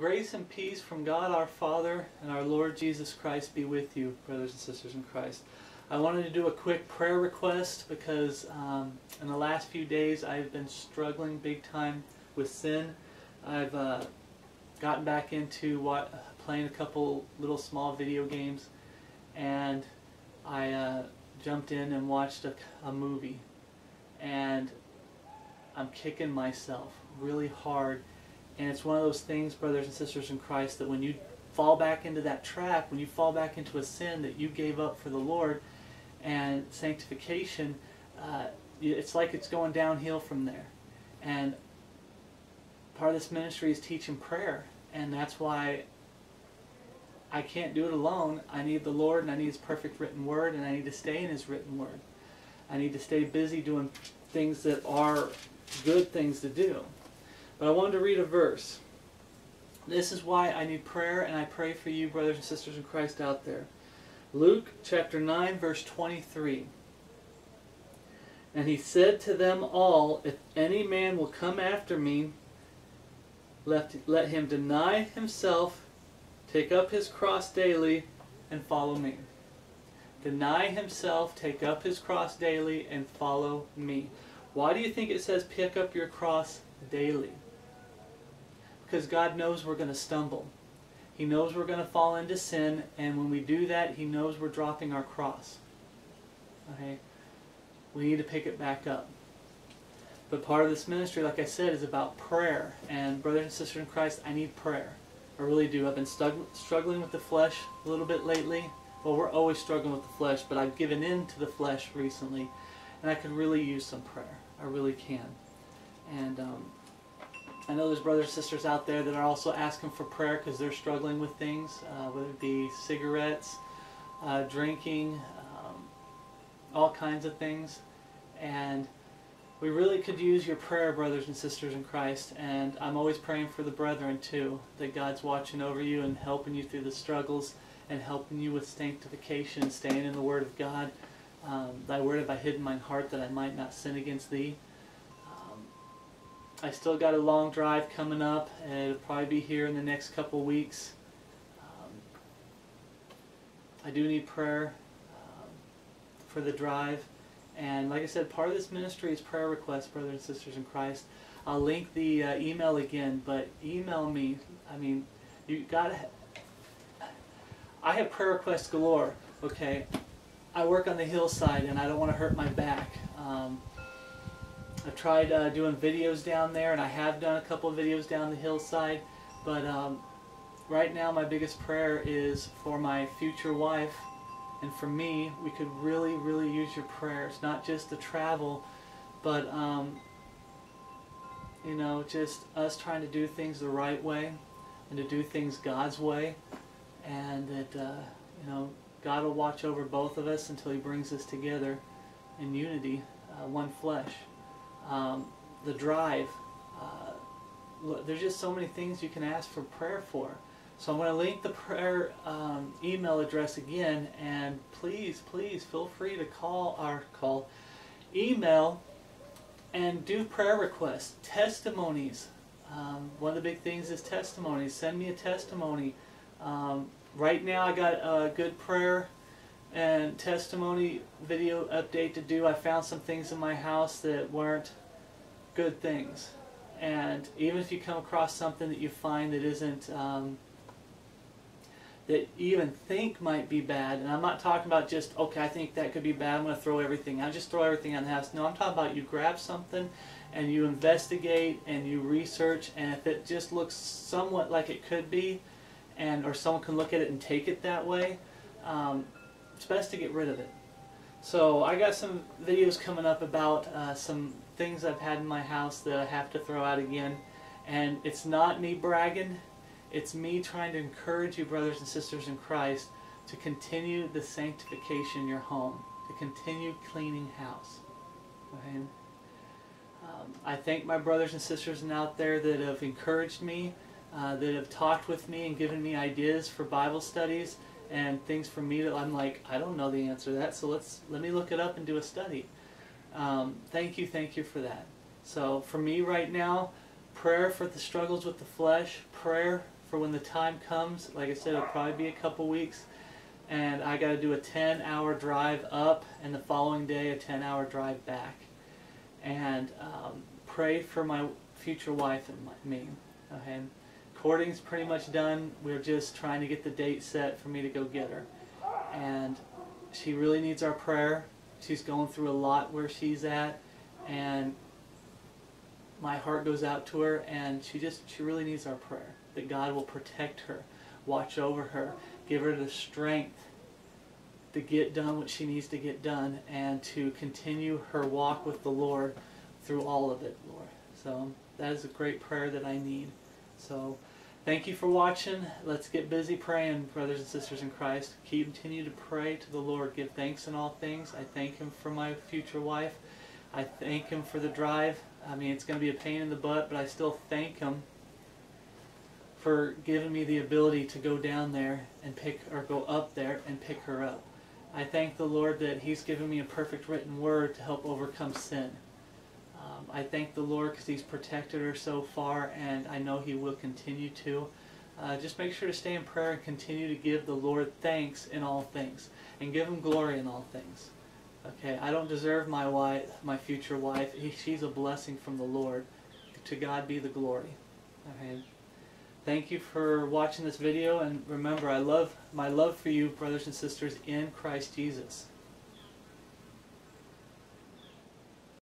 grace and peace from God our Father and our Lord Jesus Christ be with you, brothers and sisters in Christ. I wanted to do a quick prayer request because um, in the last few days I've been struggling big time with sin. I've uh, gotten back into what, playing a couple little small video games and I uh, jumped in and watched a, a movie and I'm kicking myself really hard and it's one of those things, brothers and sisters in Christ, that when you fall back into that trap, when you fall back into a sin that you gave up for the Lord and sanctification, uh, it's like it's going downhill from there. And part of this ministry is teaching prayer. And that's why I can't do it alone. I need the Lord and I need His perfect written word and I need to stay in His written word. I need to stay busy doing things that are good things to do. But I wanted to read a verse. This is why I need prayer, and I pray for you, brothers and sisters in Christ out there. Luke chapter 9, verse 23. And he said to them all, If any man will come after me, let, let him deny himself, take up his cross daily, and follow me. Deny himself, take up his cross daily, and follow me. Why do you think it says pick up your cross daily? Because God knows we're going to stumble. He knows we're going to fall into sin, and when we do that, He knows we're dropping our cross. Okay? We need to pick it back up. But part of this ministry, like I said, is about prayer. And brothers and sisters in Christ, I need prayer. I really do. I've been struggling with the flesh a little bit lately. Well, we're always struggling with the flesh, but I've given in to the flesh recently. And I could really use some prayer. I really can. And um, I know there's brothers and sisters out there that are also asking for prayer because they're struggling with things, uh, whether it be cigarettes, uh, drinking, um, all kinds of things. And we really could use your prayer, brothers and sisters in Christ. And I'm always praying for the brethren too, that God's watching over you and helping you through the struggles and helping you with sanctification, staying in the Word of God. Um, Thy word have I hidden mine heart that I might not sin against Thee. I still got a long drive coming up, and it'll probably be here in the next couple weeks. Um, I do need prayer um, for the drive. And like I said, part of this ministry is prayer requests, brothers and sisters in Christ. I'll link the uh, email again, but email me. I mean, you gotta. I have prayer requests galore. Okay, I work on the hillside, and I don't want to hurt my back. Um, I've tried uh, doing videos down there, and I have done a couple of videos down the hillside, but um, right now my biggest prayer is for my future wife, and for me, we could really, really use your prayers, not just the travel, but, um, you know, just us trying to do things the right way, and to do things God's way, and that, uh, you know, God will watch over both of us until He brings us together in unity, uh, one flesh um, the drive. Uh, there's just so many things you can ask for prayer for. So I'm going to link the prayer um, email address again, and please, please feel free to call our call, email, and do prayer requests, testimonies. Um, one of the big things is testimonies. Send me a testimony. Um, right now, I got a good prayer and testimony video update to do. I found some things in my house that weren't good things. And even if you come across something that you find that isn't, um, that you even think might be bad, and I'm not talking about just, okay, I think that could be bad, I'm going to throw everything out, just throw everything out the house. No, I'm talking about you grab something and you investigate and you research, and if it just looks somewhat like it could be, and or someone can look at it and take it that way, um, it's best to get rid of it. So I got some videos coming up about uh, some things I've had in my house that I have to throw out again. And it's not me bragging, it's me trying to encourage you brothers and sisters in Christ to continue the sanctification in your home, to continue cleaning house. Okay? Um, I thank my brothers and sisters out there that have encouraged me, uh, that have talked with me and given me ideas for Bible studies and things for me that I'm like, I don't know the answer to that, so let's let me look it up and do a study. Um, thank you, thank you for that. So for me right now, prayer for the struggles with the flesh, prayer for when the time comes. Like I said, it'll probably be a couple weeks. And I got to do a 10 hour drive up and the following day a 10 hour drive back. And um, pray for my future wife and my, me. Okay. Courting's pretty much done. We're just trying to get the date set for me to go get her. And she really needs our prayer. She's going through a lot where she's at. And my heart goes out to her and she just she really needs our prayer that God will protect her, watch over her, give her the strength to get done what she needs to get done and to continue her walk with the Lord through all of it, Lord. So that is a great prayer that I need. So thank you for watching. Let's get busy praying, brothers and sisters in Christ. Continue to pray to the Lord. Give thanks in all things. I thank Him for my future wife. I thank Him for the drive. I mean, it's going to be a pain in the butt, but I still thank Him for giving me the ability to go down there and pick, or go up there and pick her up. I thank the Lord that He's given me a perfect written word to help overcome sin. Um, I thank the Lord because He's protected her so far, and I know He will continue to. Uh, just make sure to stay in prayer and continue to give the Lord thanks in all things, and give Him glory in all things. Okay, I don't deserve my wife, my future wife. He, she's a blessing from the Lord. To God be the glory. Okay. Thank you for watching this video, and remember, I love my love for you, brothers and sisters, in Christ Jesus.